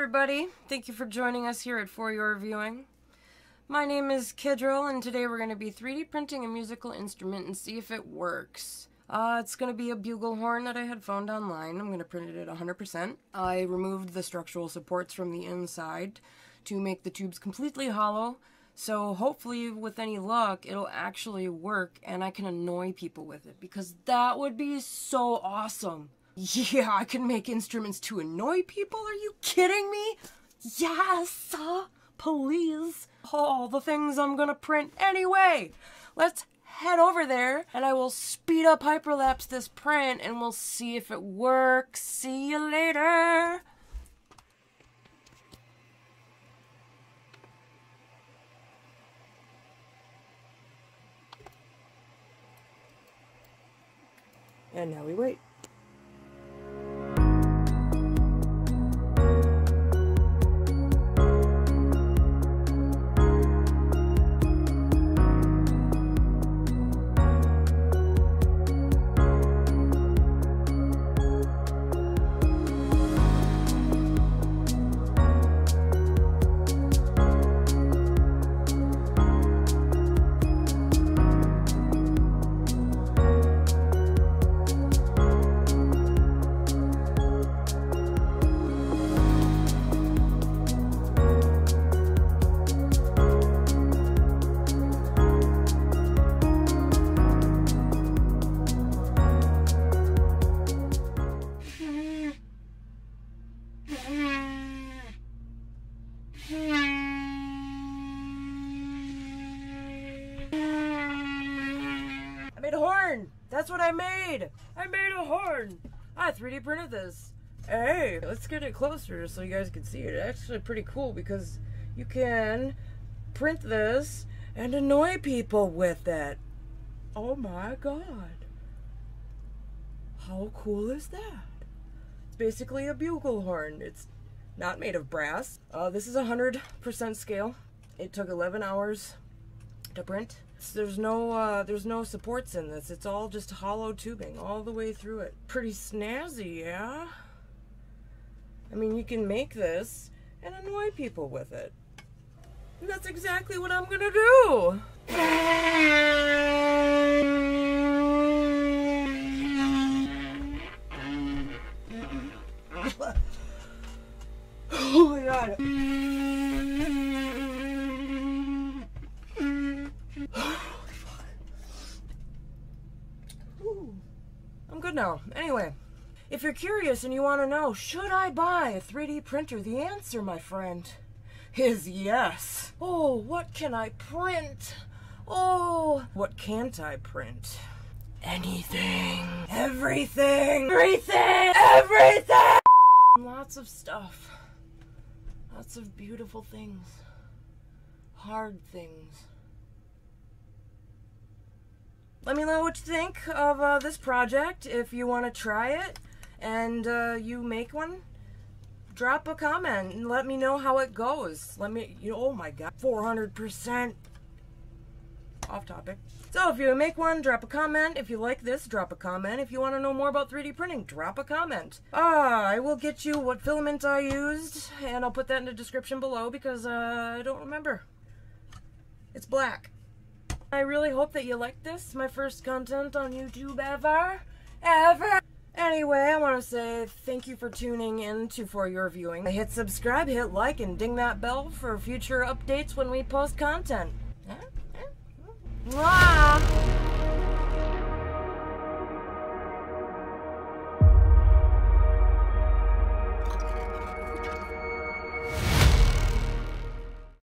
everybody. Thank you for joining us here at For Your Viewing. My name is Kidril, and today we're going to be 3D printing a musical instrument and see if it works. Uh, it's going to be a bugle horn that I had found online. I'm going to print it at 100%. I removed the structural supports from the inside to make the tubes completely hollow, so hopefully with any luck it'll actually work and I can annoy people with it, because that would be so awesome. Yeah, I can make instruments to annoy people? Are you kidding me? Yes! Please. All the things I'm gonna print anyway. Let's head over there and I will speed up hyperlapse this print and we'll see if it works. See you later. And now we wait. Horn! That's what I made! I made a horn! I 3D printed this. Hey, let's get it closer so you guys can see it. It's actually pretty cool because you can print this and annoy people with it. Oh my god. How cool is that? It's basically a bugle horn. It's not made of brass. Uh, this is a 100% scale. It took 11 hours to print. There's no uh, there's no supports in this. It's all just hollow tubing all the way through it. Pretty snazzy, yeah? I mean, you can make this and annoy people with it. And that's exactly what I'm gonna do. Good now. Anyway, if you're curious and you want to know, should I buy a 3D printer? The answer, my friend, is yes. Oh, what can I print? Oh, what can't I print? Anything. Everything. Everything. Everything. Lots of stuff. Lots of beautiful things. Hard things. Let me know what you think of uh, this project. If you want to try it and uh, you make one, drop a comment and let me know how it goes. Let me, you know, oh my god, 400% off topic. So if you make one, drop a comment. If you like this, drop a comment. If you want to know more about 3D printing, drop a comment. Ah, I will get you what filament I used, and I'll put that in the description below because uh, I don't remember. It's black. I really hope that you like this, my first content on YouTube ever, ever. Anyway, I want to say thank you for tuning in to For Your Viewing. Hit subscribe, hit like, and ding that bell for future updates when we post content. Mwah!